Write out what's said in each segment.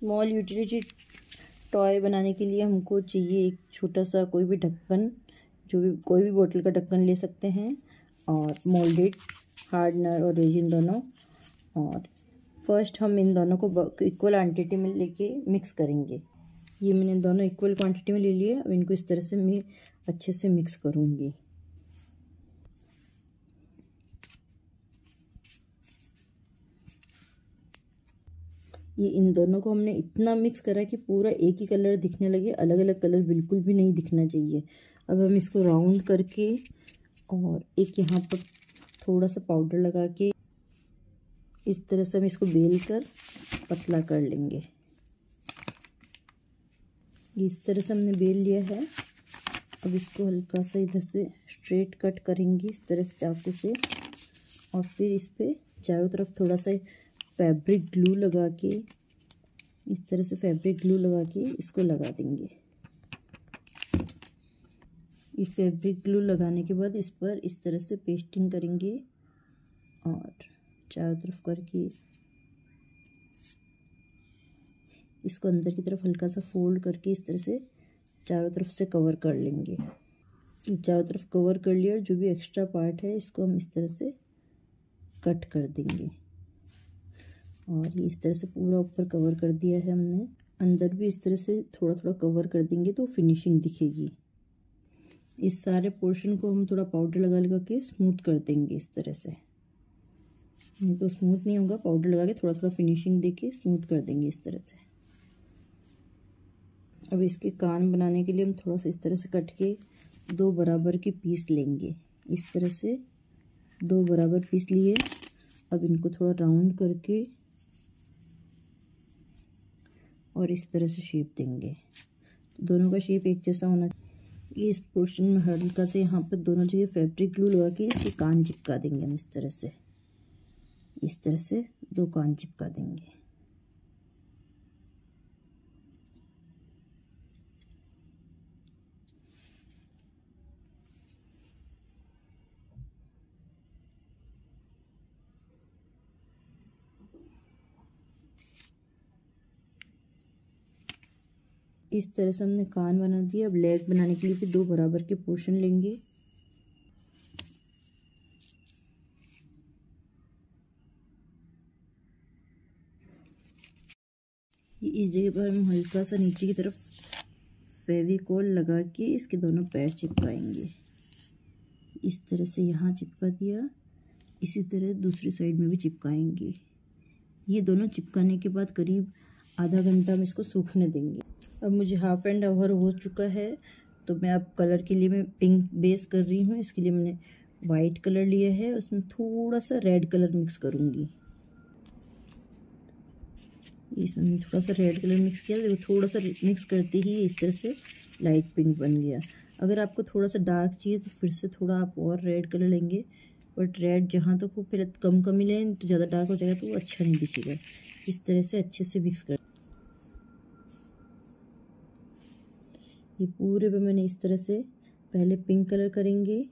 Small utility toy बनाने के लिए हमको चाहिए एक छोटा सा कोई भी ढक्कन, जो भी, कोई भी बोतल का ढक्कन ले सकते हैं और मोल्डेड हार्डनर और रेजिन दोनों। और फ़र्स्ट हम इन दोनों को इक्वल क्वांटिटी में लेके मिक्स करेंगे। ये मैंने दोनों इक्वल क्वांटिटी में ले लिए, अब इनको इस तरह से मैं अच्छे से मिक्स करूँगी। ये इन दोनों को हमने इतना मिक्स करा कि पूरा एक ही कलर दिखने लगे अलग अलग कलर बिल्कुल भी नहीं दिखना चाहिए। अब हम इसको राउंड करके और एक यहाँ पर थोड़ा सा पाउडर लगा के इस तरह से हम इसको बेल कर पतला कर लेंगे। इस तरह से हमने बेल लिया है। अब इसको हल्का सा इधर से स्ट्रेट कट करेंगे इस तरह से चाकू से और फिर इस पर चारों तरफ़ थोड़ा सा फैब्रिक ग्लू लगा के, इस तरह से फैब्रिक ग्लू लगा के इसको लगा देंगे। ये फैब्रिक ग्लू लगाने के बाद इस पर इस तरह से पेस्टिंग करेंगे और चारों तरफ़ करके इसको अंदर की तरफ़ हल्का सा फोल्ड करके इस तरह से चारों तरफ़ से कवर कर लेंगे। चारों तरफ़ कवर कर लिया और जो भी एक्स्ट्रा पार्ट है इसको हम इस तरह से कट कर देंगे। और ये इस तरह से पूरा ऊपर कवर कर दिया है हमने। अंदर भी इस तरह से थोड़ा थोड़ा कवर कर देंगे तो फिनिशिंग दिखेगी। इस सारे पोर्शन को हम थोड़ा पाउडर लगा लगा के स्मूथ कर देंगे इस तरह से। नहीं तो स्मूथ नहीं होगा पाउडर लगा के थोड़ा थोड़ा फिनिशिंग दे के स्मूथ कर देंगे इस तरह से। अब इसके कान बनाने के लिए हम थोड़ा सा इस तरह से कट के दो बराबर के पीस लेंगे। इस तरह से दो बराबर पीस लिए। अब इनको थोड़ा राउंड करके और इस तरह से शेप देंगे। दोनों का शेप एक जैसा होना ये इस पोर्शन में हल्का से यहाँ पर दोनों जगह फैब्रिक ग्लू लगा के इसके कान चिपका देंगे हम इस तरह से। इस तरह से दो कान चिपका देंगे। इस तरह से हमने कान बना दिया। अब लेग बनाने के लिए भी दो बराबर के पोर्शन लेंगे। इस जगह पर हम हल्का सा नीचे की तरफ़ फेविकोल लगा के इसके दोनों पैर चिपकाएँगे। इस तरह से यहाँ चिपका दिया, इसी तरह दूसरी साइड में भी चिपकाएँगे। ये दोनों चिपकाने के बाद करीब आधा घंटा हम इसको सूखने देंगे। अब मुझे हाफ़ एंड आवर हो चुका है तो मैं अब कलर के लिए मैं पिंक बेस कर रही हूँ। इसके लिए मैंने वाइट कलर लिया है, उसमें थोड़ा सा रेड कलर मिक्स करूँगी। इसमें मैंने थोड़ा सा रेड कलर मिक्स किया, देखो थोड़ा सा मिक्स करते ही इस तरह से लाइट पिंक बन गया। अगर आपको थोड़ा सा डार्क चाहिए तो फिर से थोड़ा आप और रेड कलर लेंगे। बट रेड जहाँ तक तो वो पहले कम कम ही लें तो ज़्यादा डार्क हो जाएगा तो वो अच्छा नहीं दिखेगा। इस तरह से अच्छे से मिक्स कर ये पूरे पे मैंने इस तरह से पहले पिंक कलर करेंगे।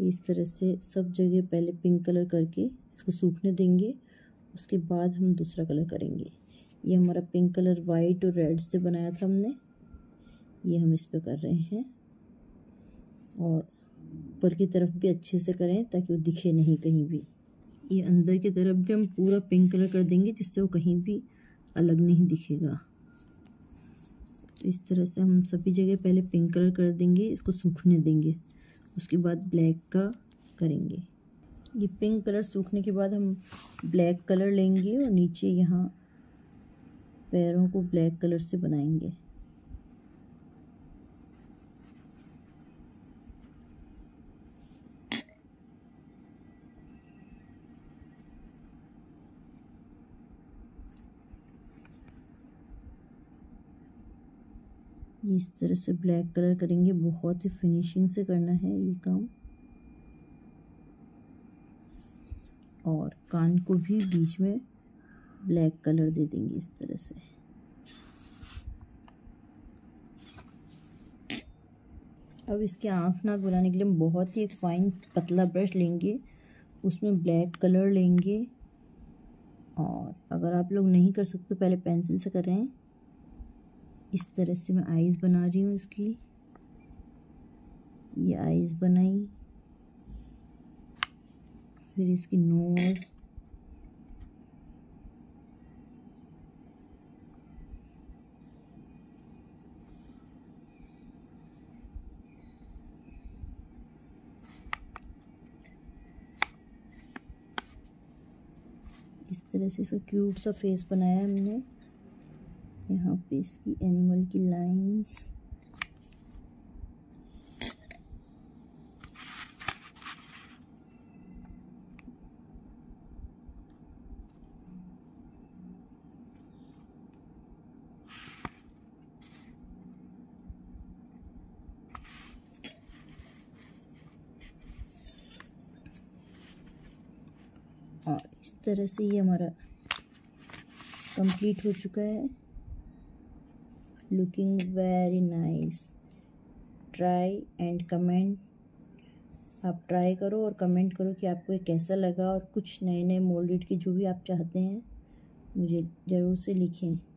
इस तरह से सब जगह पहले पिंक कलर करके इसको सूखने देंगे। उसके बाद हम दूसरा कलर करेंगे। ये हमारा पिंक कलर वाइट और रेड से बनाया था हमने। ये हम इस पर कर रहे हैं। और ऊपर की तरफ़ भी अच्छे से करें ताकि वो दिखे नहीं कहीं भी। ये अंदर की तरफ़ भी हम पूरा पिंक कलर कर देंगे जिससे वो कहीं भी अलग नहीं दिखेगा। इस तरह से हम सभी जगह पहले पिंक कलर कर देंगे, इसको सूखने देंगे, उसके बाद ब्लैक का करेंगे। ये पिंक कलर सूखने के बाद हम ब्लैक कलर लेंगे और नीचे यहाँ पैरों को ब्लैक कलर से बनाएँगे। ये इस तरह से ब्लैक कलर करेंगे। बहुत ही फिनिशिंग से करना है ये काम। और कान को भी बीच में ब्लैक कलर दे देंगे इस तरह से। अब इसके आँख नाक बनाने के लिए हम बहुत ही एक फाइन पतला ब्रश लेंगे। उसमें ब्लैक कलर लेंगे। और अगर आप लोग नहीं कर सकते, पहले पेंसिल से करें इस तरह से मैं आईज़ बना रही हूँ इसकी ये आईज़ बनाई। फिर इसकी नोज़ इस तरह से इसका क्यूट सा फेस बनाया हमने। यहाँ पे इसकी एनिमल की लाइंस और इस तरह से ये हमारा कंप्लीट हो चुका है। Looking very nice. Try and comment. आप ट्राई करो और कमेंट करो कि आपको ये कैसा लगा और कुछ नए नए मोल्डेड की जो भी आप चाहते हैं, मुझे ज़रूर से लिखें।